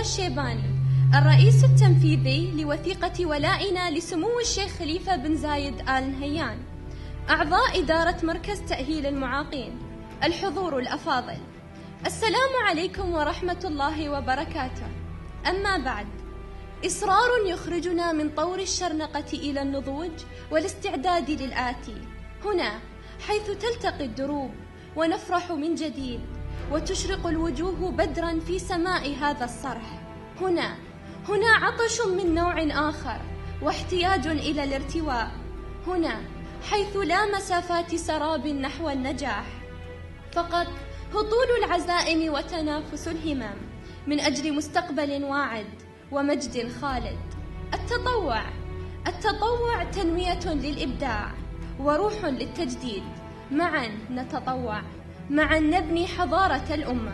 الشيباني الرئيس التنفيذي لوثيقة ولائنا لسمو الشيخ خليفة بن زايد آل نهيان أعضاء إدارة مركز تأهيل المعاقين الحضور الأفاضل. السلام عليكم ورحمة الله وبركاته. أما بعد إصرار يخرجنا من طور الشرنقة إلى النضوج والاستعداد للآتي. هنا حيث تلتقي الدروب ونفرح من جديد. وتشرق الوجوه بدرا في سماء هذا الصرح. هنا هنا عطش من نوع آخر واحتياج إلى الارتواء. هنا حيث لا مسافات سراب نحو النجاح. فقط هطول العزائم وتنافس الهمم من أجل مستقبل واعد ومجد خالد. التطوع التطوع تنمية للإبداع وروح للتجديد. معا نتطوع. معا نبني حضارة الأمة.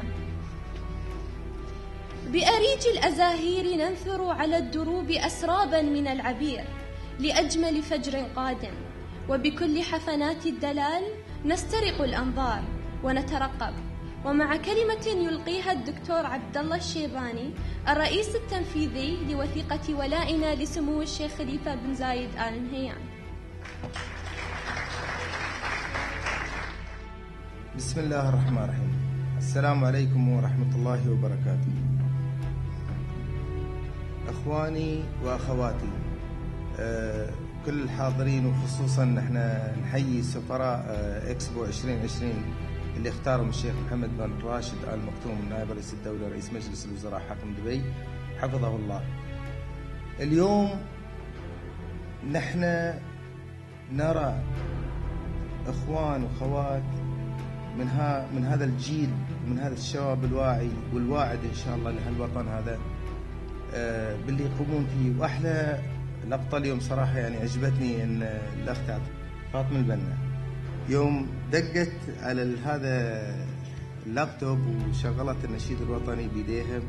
بأريج الأزاهير ننثر على الدروب أسرابا من العبير لأجمل فجر قادم. وبكل حفنات الدلال نسترق الأنظار ونترقب. ومع كلمة يلقيها الدكتور عبد الله الشيباني الرئيس التنفيذي لوثيقة ولائنا لسمو الشيخ خليفة بن زايد آل نهيان. بسم الله الرحمن الرحيم السلام عليكم ورحمة الله وبركاته أخواني وأخواتي كل الحاضرين وخصوصا نحن نحيي سفراء اكسبو 2020 اللي اختارهم الشيخ محمد بن راشد آل مكتوم نائب رئيس الدولة رئيس مجلس الوزراء حاكم دبي. حفظه الله. اليوم نحن نرى إخوان واخوات من ها من هذا الجيل من هذا الشباب الواعي والواعد إن شاء الله لهالوطن هذا آه، باللي يقومون فيه. وأحلى لقطة اليوم صراحة يعني عجبتني إن الأخت فاطمة البنا يوم دقت على هذا اللابتوب وشغلت النشيد الوطني بيديها.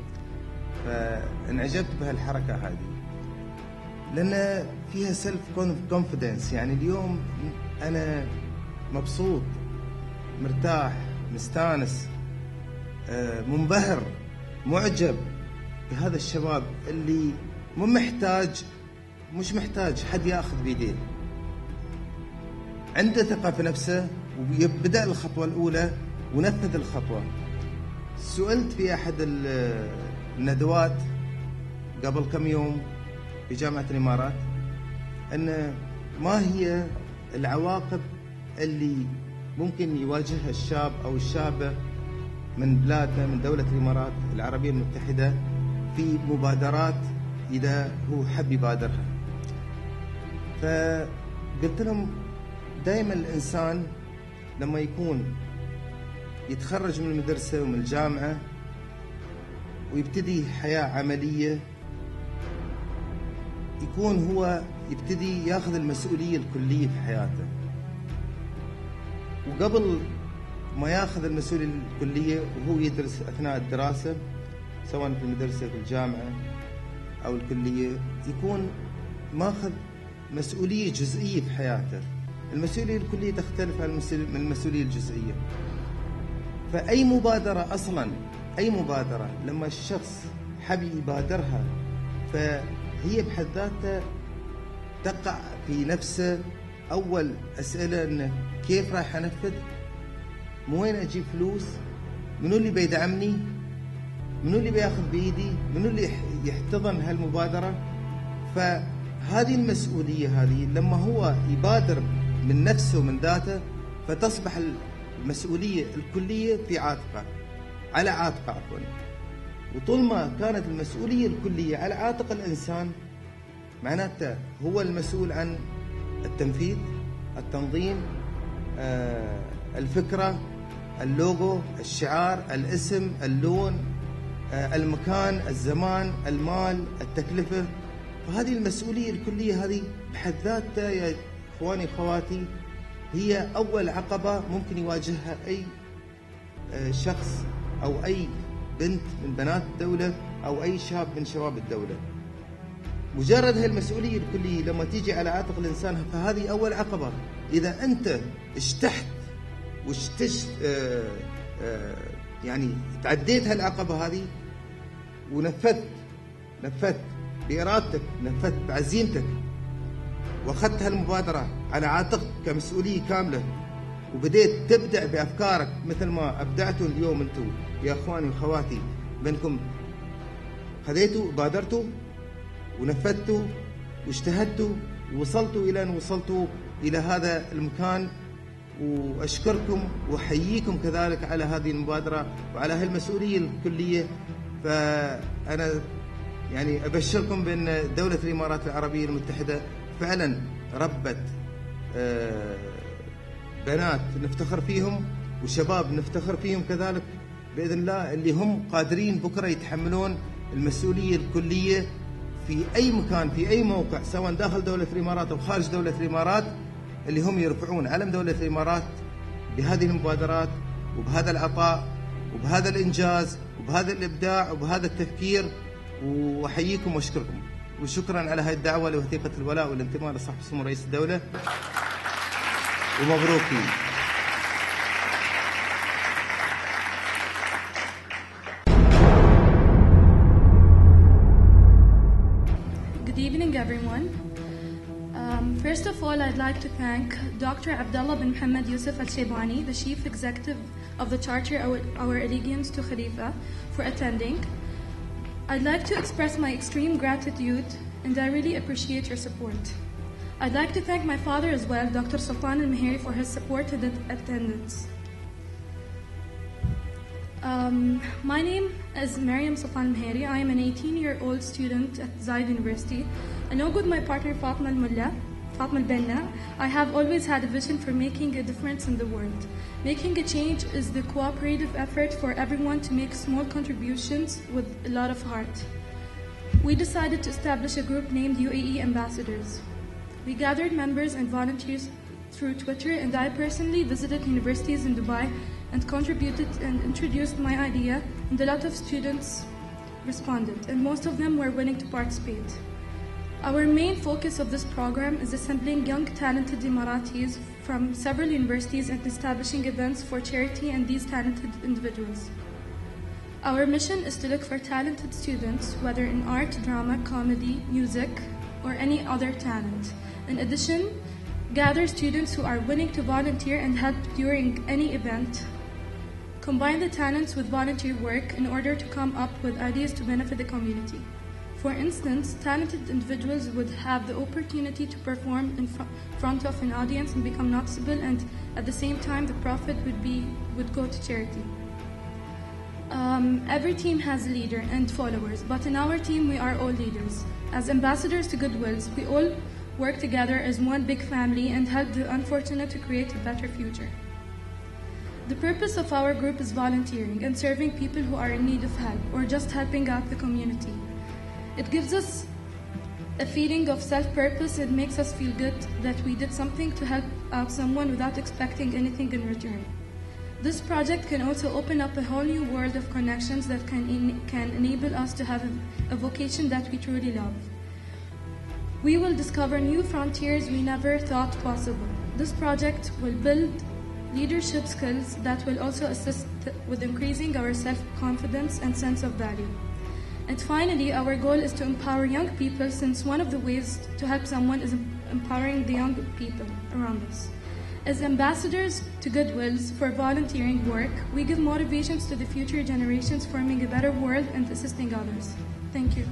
فانعجبت بهالحركة هذه لأن فيها self confidence يعني اليوم أنا مبسوط مرتاح مستانس آه، منبهر معجب بهذا الشباب اللي مو محتاج مش محتاج حد ياخذ بيديه. عنده ثقة في نفسه وبدأ الخطوة الأولى ونفذ الخطوة. سئلت في أحد ال- الندوات قبل كم يوم في جامعة الإمارات أن ما هي العواقب اللي ممكن يواجهها الشاب أو الشابة من بلادنا من دولة الإمارات العربية المتحدة في مبادرات إذا هو حب يبادرها. فقلت لهم دائما الإنسان لما يكون يتخرج من المدرسة ومن الجامعة ويبتدي حياة عملية يكون هو يبتدي ياخذ المسؤولية الكلية في حياته. وقبل ما ياخذ المسؤوليه الكلية وهو يدرس أثناء الدراسة سواء في المدرسة في الجامعة أو الكلية يكون ماخذ مسؤولية جزئية في حياته. المسؤولية الكلية تختلف عن المسؤولية الجزئية. فأي مبادرة أصلا أي مبادرة لما الشخص حب يبادرها فهي بحد ذاتها تقع في نفسه أول أسئلة انه كيف راح أنفذ؟ من وين أجيب فلوس؟ منو اللي بيدعمني؟ منو اللي بياخذ بايدي؟ منو اللي يحتضن هالمبادرة؟ فهذه المسؤولية هذه لما هو يبادر من نفسه ومن ذاته فتصبح المسؤولية الكلية في عاتقه على عاتقه عفوا وطول ما كانت المسؤولية الكلية على عاتق الإنسان معناته هو المسؤول عن التنفيذ التنظيم آه، الفكرة اللوجو الشعار الاسم اللون آه، المكان الزمان المال التكلفة. فهذه المسؤولية الكلية هذه بحد ذاتها يا إخواني أخواتي هي أول عقبة ممكن يواجهها أي آه، شخص أو أي بنت من بنات الدولة أو أي شاب من شباب الدولة. مجرد هالمسؤولية الكلية لما تيجي على عاتق الإنسان فهذه أول عقبة. إذا أنت اشتحت واشتشت آه آه يعني تعديت هالعقبة هذه ونفذت نفذت بإرادتك نفذت بعزيمتك وأخذت هالمبادرة على عاتقك كمسؤولية كاملة وبديت تبدع بأفكارك مثل ما أبدعتوا اليوم أنتم يا أخواني وأخواتي. بأنكم خذيتوا بادرتوا ونفذتوا واجتهدتوا ووصلتوا إلى أن وصلتوا إلى هذا المكان وأشكركم وأحييكم كذلك على هذه المبادرة وعلى هالمسؤولية الكلية. فأنا يعني أبشركم بأن دولة الإمارات العربية المتحدة فعلا ربت آه، بنات نفتخر فيهم وشباب نفتخر فيهم كذلك بإذن الله اللي هم قادرين بكرة يتحملون المسؤولية الكلية في أي مكان في أي موقع سواء داخل دولة الإمارات أو خارج دولة الإمارات اللي هم يرفعون علم دولة الإمارات بهذه المبادرات وبهذا العطاء وبهذا الإنجاز وبهذا الإبداع وبهذا التفكير. وأحييكم وأشكركم. وشكرا على هذه الدعوة لوثيقة الولاء والانتماء لصاحب سمو رئيس الدولة. ومبروك thank Dr. Abdullah bin Muhammad Yusuf Al Shaybani, the Chief Executive of the Charter Our, Allegiance to Khalifa, for attending. I'd like to express my extreme gratitude and I really appreciate your support. I'd like to thank my father as well, Dr. Sultan Al Mahiri, for his support and attendance. Um, my name is Mariam Sultan Mahiri. I am an 18 year old student at Zayed University. Along with my partner Fatma Al Mullah, Fatma Benna, I have always had a vision for making a difference in the world. Making a change is the cooperative effort for everyone to make small contributions with a lot of heart. We decided to establish a group named UAE Ambassadors. We gathered members and volunteers through Twitter, and I personally visited universities in Dubai and contributed and introduced my idea, and a lot of students responded, and most of them were willing to participate. Our main focus of this program is assembling young talented Emiratis from several universities and establishing events for charity and these talented individuals. Our mission is to look for talented students, whether in art, drama, comedy, music, or any other talent. In addition, gather students who are willing to volunteer and help during any event. Combine the talents with volunteer work in order to come up with ideas to benefit the community. For instance, talented individuals would have the opportunity to perform in fr- front of an audience and become noticeable, and at the same time, the profit would be would go to charity. Um, every team has a leader and followers, but in our team, we are all leaders. As ambassadors to Goodwills, we all work together as one big family and help the unfortunate to create a better future. The purpose of our group is volunteering and serving people who are in need of help or just helping out the community. It gives us a feeling of self purpose. It makes us feel good that we did something to help out someone without expecting anything in return. This project can also open up a whole new world of connections that can, can enable us to have a, a vocation that we truly love. We will discover new frontiers we never thought possible. This project will build leadership skills that will also assist with increasing our self confidence and sense of value. And finally, our goal is to empower young people since one of the ways to help someone is empowering the young people around us. As ambassadors to Goodwills for volunteering work, we give motivations to the future generations forming a better world and assisting others. Thank you.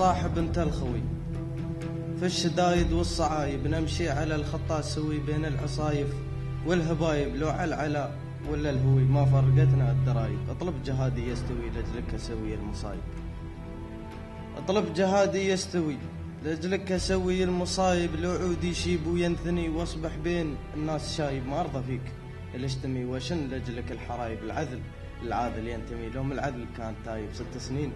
الصاحب انت الخوي. في الشدايد والصعايب نمشي على الخط السوي بين العصايف والهبايب لو على العلا ولا الهوي ما فرقتنا الدرايب. اطلب جهادي يستوي لاجلك أسوي المصايب. اطلب جهادي يستوي لاجلك أسوي المصايب. لو عود يشيب وينثني واصبح بين الناس شايب. ما ارضى فيك الاشتمي وشن لاجلك الحرايب. العدل العادل ينتمي لهم العدل كان تايب. ست سنين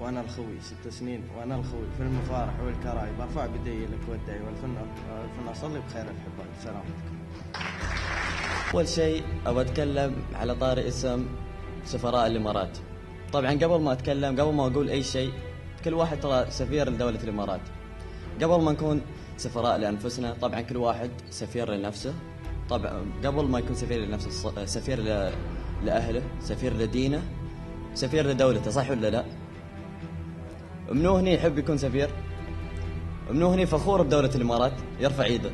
وأنا الخوي ست سنين وأنا الخوي. في المفارح والكرايب ارفع بدي لك ودعي والفن الفن أصلي بخير الحبايب سلامتك أول شيء أبغى أتكلم على طاري اسم سفراء الإمارات. طبعا قبل ما أتكلم قبل ما أقول أي شيء كل واحد ترى سفير لدولة الإمارات. قبل ما نكون سفراء لأنفسنا طبعا كل واحد سفير لنفسه. طبعا قبل ما يكون سفير لنفسه سفير لأهله سفير لدينه سفير لدولته صح ولا لا؟ منو هني يحب يكون سفير؟ منو هني فخور بدوله الإمارات؟ يرفع إيده.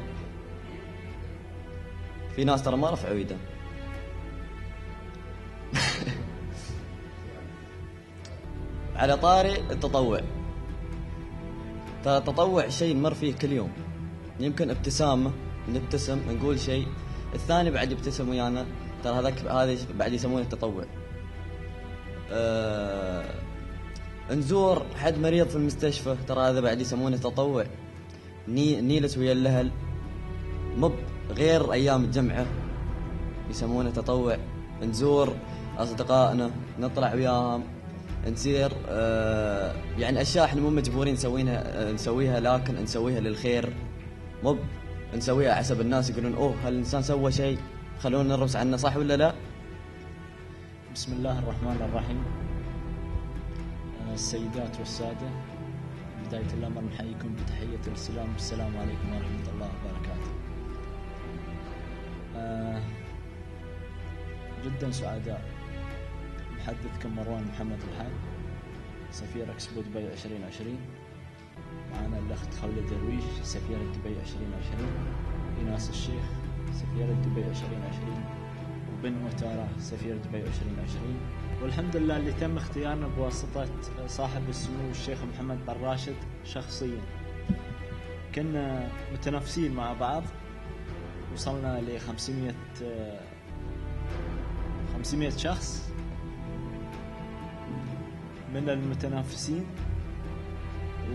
في ناس ترى ما رفعوا ايدهم على طاري التطوع. ترى التطوع شيء نمر فيه كل يوم. يمكن ابتسامة نبتسم نقول شيء. الثاني بعد يبتسم ويانا. ترى هذاك هذا بعد يسمونه التطوع. آه نزور حد مريض في المستشفى. ترى هذا بعد يسمونه تطوع. ني نيلس ويا الأهل. مب غير أيام الجمعة يسمونه تطوع. نزور أصدقائنا نطلع وياهم. نسير آه يعني أشياء إحنا مو مجبورين نسويها آه نسويها لكن نسويها للخير. مب نسويها حسب الناس يقولون أوه هالانسان سوى شيء؟ خلونا نرقص عنه صح ولا لا؟ بسم الله الرحمن الرحيم. السيدات والسادة. بداية الأمر نحييكم بتحية السلام. عليكم ورحمة الله وبركاته. آه، جدا سعداء. محدثكم مروان محمد الحاج. سفير اكسبو دبي 2020 معنا الأخت خولة درويش سفيرة دبي 2020 إيناس الشيخ سفيرة دبي 2020 وبن وتارة سفير دبي 2020 والحمد لله اللي تم اختيارنا بواسطة صاحب السمو الشيخ محمد بن راشد شخصيا. كنا متنافسين مع بعض. وصلنا ل 500 آه، 500 شخص من المتنافسين.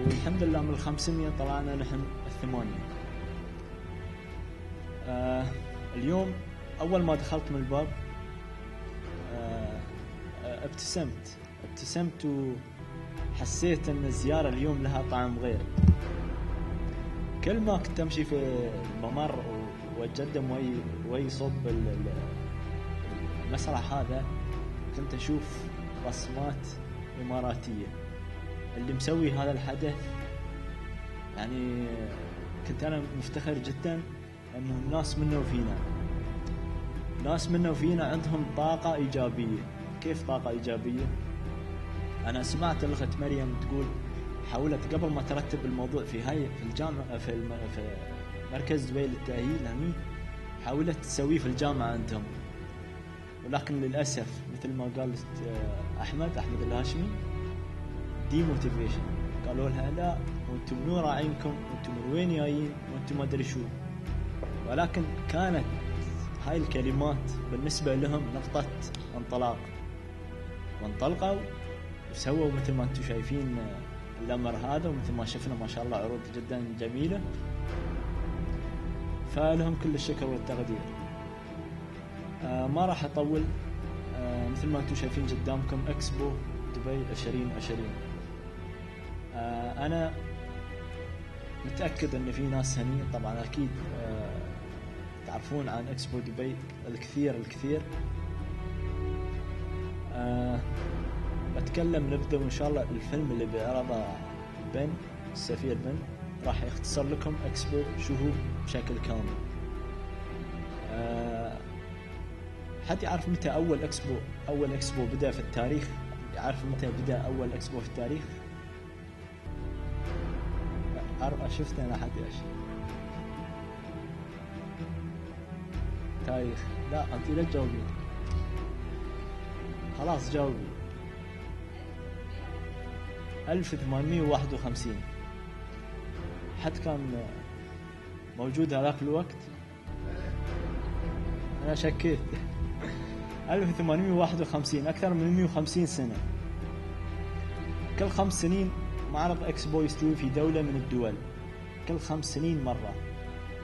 والحمد لله من ال 500 طلعنا نحن الثمانية. آه اليوم أول ما دخلت من الباب ابتسمت. ابتسمت وحسيت أن الزيارة اليوم لها طعم غير. كل ما كنت أمشي في الممر وأتقدم وي وي صوب ال- ال- المسرح هذا كنت أشوف رسمات إماراتية. اللي مسوي هذا الحدث يعني كنت أنا مفتخر جدا أنه الناس منا وفينا ناس منا وفينا عندهم طاقة إيجابية. كيف طاقة إيجابية؟ أنا سمعت الأخت مريم تقول حاولت قبل ما ترتب الموضوع في هاي في الجامعة في, الم... في مركز دبي للتأهيل هني حاولت تسويه في الجامعة عندهم. ولكن للأسف مثل ما قال آه، أحمد أحمد الهاشمي demotivation قالوا لها لا وأنتم من نور عينكم وأنتم من وين جايين وأنتم ما أدري شو. ولكن كانت هاي الكلمات بالنسبة لهم نقطة انطلاق. وانطلقوا وسووا مثل ما أنتم شايفين آه، الأمر هذا ومثل ما شفنا ما شاء الله عروض جدا جميلة. فلهم كل الشكر والتقدير. آه ما راح أطول. آه مثل ما أنتم شايفين قدامكم إكسبو دبي 2020 آه أنا متأكد إن في ناس هني طبعا أكيد آه تعرفون عن إكسبو دبي الكثير الكثير. آه بتكلم نبدأ وإن شاء الله الفيلم اللي بيعرضه بن السفير بن راح يختصر لكم أكسبو شو هو بشكل كامل. آه حد يعرف متى أول أكسبو أول أكسبو بدأ في التاريخ؟ يعرف متى بدأ أول أكسبو في التاريخ؟ شفت أنا حد إيش تاريخ. لا أنت لا تجاوبين خلاص جاوبي. 1851 حد كان موجود هذاك الوقت؟ أنا شكيت. 1851 أكثر من 150 سنة. كل خمس سنين معرض اكسبو يستوي في دولة من الدول. كل خمس سنين مرة.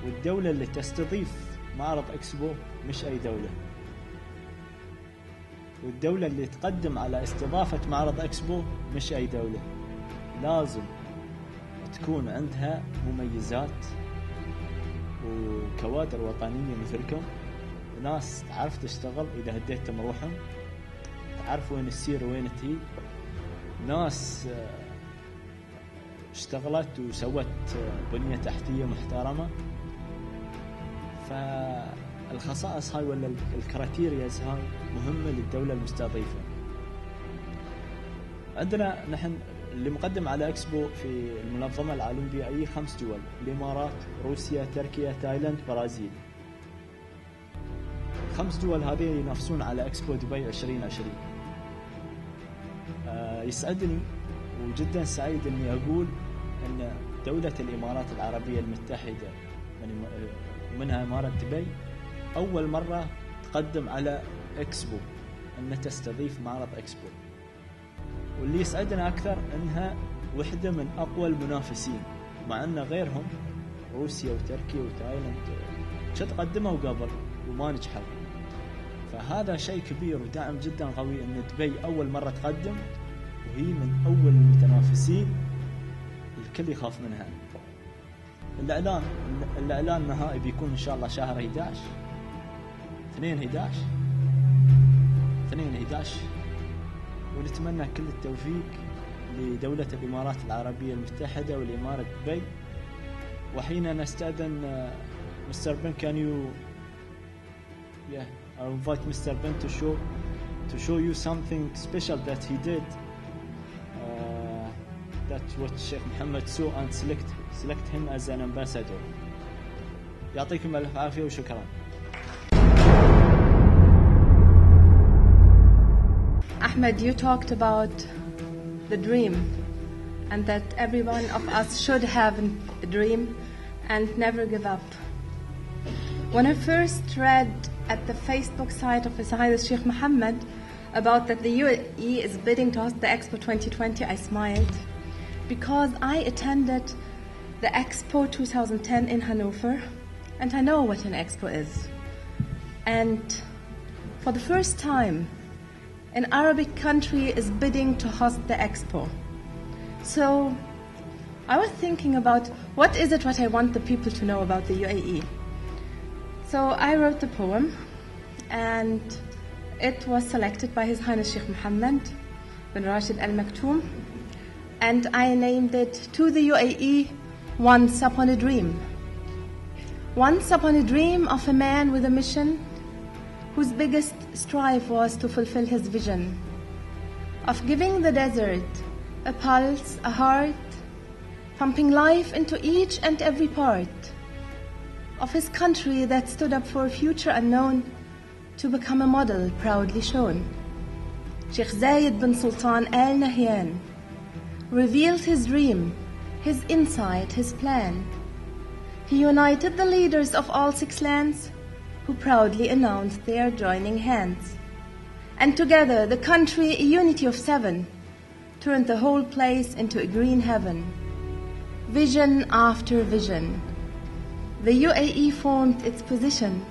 والدولة اللي تستضيف معرض اكسبو مش أي دولة. والدولة اللي تقدم على استضافة معرض إكسبو مش أي دولة. لازم تكون عندها مميزات وكوادر وطنية مثلكم. ناس تعرف تشتغل إذا هديتهم روحهم تعرف وين تسير وين تهي ناس آه، اشتغلت وسوت آه، بنية تحتية محترمة. فالخصائص هاي ولا ال criterias هاي مهمة للدولة المستضيفة. عندنا نحن اللي مقدم على إكسبو في المنظمة العالمية أي خمس دول الإمارات روسيا تركيا تايلاند برازيل. خمس دول هذه ينافسون على إكسبو دبي 2020 آه، يسعدني وجدا سعيد إني أقول إن دولة الإمارات العربية المتحدة من منها إمارة دبي أول مرة تقدم على إكسبو إنها تستضيف معرض إكسبو. واللي يسعدنا أكثر إنها وحدة من أقوى المنافسين مع إن غيرهم روسيا وتركيا وتايلاند شد قدموا قبل وما نجحوا فهذا شيء كبير ودعم جدا قوي إن دبي أول مرة تقدم وهي من أول المتنافسين الكل يخاف منها. الإعلان الإعلان النهائي بيكون إن شاء الله شهر 11 2 11 2 11 ونتمنى كل التوفيق لدولة الإمارات العربية المتحدة والإمارة دبي وحين نستأذن آه، مستر بن كان يو yeah I invite Mr. Ben to show to show you something special that he did. Uh, that's what Sheikh Mohammed saw and select select him as an ambassador. يعطيكم الف عافيه وشكرا. Ahmed, you talked about the dream and that every one of us should have a dream and never give up. When I first read at the Facebook site of His Highness Sheikh Mohammed about that the UAE is bidding to host the Expo 2020, I smiled because I attended the Expo 2010 in Hanover and I know what an expo is. And for the first time, an Arabic country is bidding to host the expo. So I was thinking about what is it what I want the people to know about the UAE. So I wrote the poem and it was selected by His Highness Sheikh Mohammed bin Rashid Al Maktoum and I named it To the UAE Once Upon a Dream. Once upon a dream of a man with a mission whose biggest strive was to fulfill his vision of giving the desert a pulse, a heart, pumping life into each and every part of his country that stood up for a future unknown to become a model proudly shown. Sheikh Zayed bin Sultan Al Nahyan revealed his dream, his insight, his plan. He united the leaders of all six lands who proudly announced their joining hands. And together, the country, a unity of seven, turned the whole place into a green heaven. Vision after vision, the UAE formed its position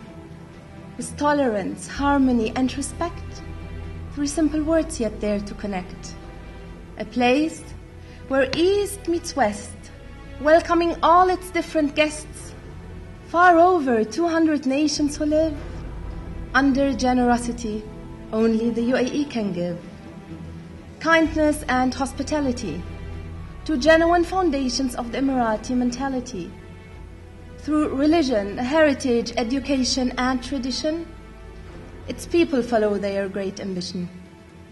with tolerance, harmony, and respect. Three simple words yet there to connect. A place where East meets West, welcoming all its different guests, far over 200 nations who live under generosity only the UAE can give. Kindness and hospitality, two genuine foundations of the Emirati mentality. Through religion, heritage, education, and tradition, its people follow their great ambition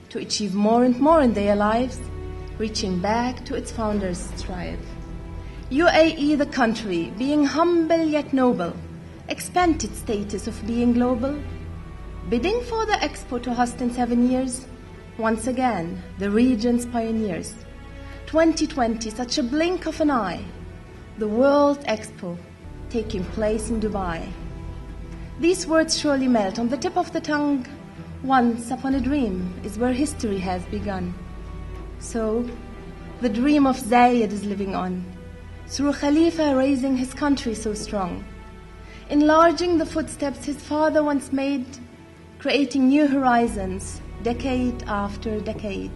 to achieve more and more in their lives, reaching back to its founders' strive. UAE, the country, being humble yet noble, expand its status of being global, bidding for the expo to host in seven years, once again, the region's pioneers. 2020, such a blink of an eye, the World Expo taking place in Dubai. These words surely melt on the tip of the tongue Once upon a dream is where history has begun. So, the dream of Zayed is living on, through Khalifa raising his country so strong, enlarging the footsteps his father once made, creating new horizons, decade after decade.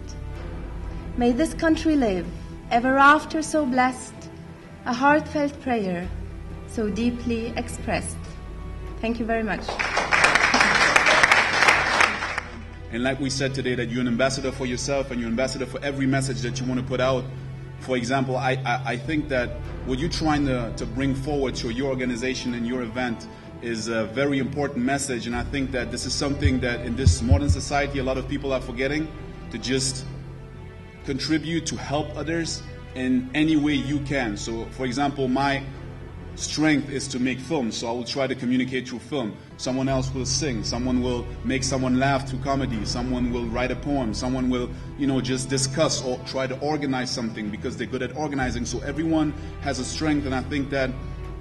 May this country live, ever after so blessed, a heartfelt prayer, so deeply expressed. Thank you very much. And like we said today, that you're an ambassador for yourself and you're an ambassador for every message that you want to put out. For example, I, I, I think that what you're trying to, to bring forward to your organization and your event is a very important message. And I think that this is something that in this modern society, a lot of people are forgetting to just contribute to help others in any way you can. So, for example, my strength is to make films, so I will try to communicate through film. Someone else will sing, someone will make someone laugh through comedy, someone will write a poem, someone will, you know, just discuss or try to organize something because they're good at organizing. So everyone has a strength, and I think that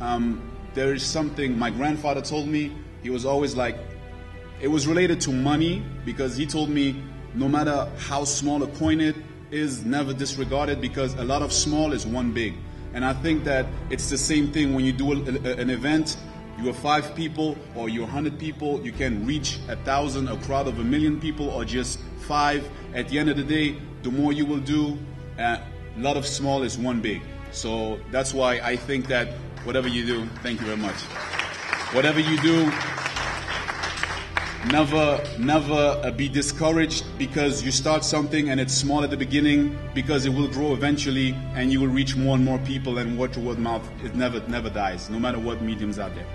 um, there is something my grandfather told me. He was always like, it was related to money because he told me no matter how small a coin it is, never disregard it because a lot of small is one big. And I think that it's the same thing when you do a, a- an event. You are five people or you're hundred people. You can reach a thousand, a crowd of a million people, or just five. At the end of the day, the more you will do, uh, a lot of small is one big. So that's why I think that whatever you do, thank you very much. Whatever you do, never never uh, be discouraged because you start something and it's small at the beginning because it will grow eventually and you will reach more and more people and word to word mouth it never never dies no matter what mediums out there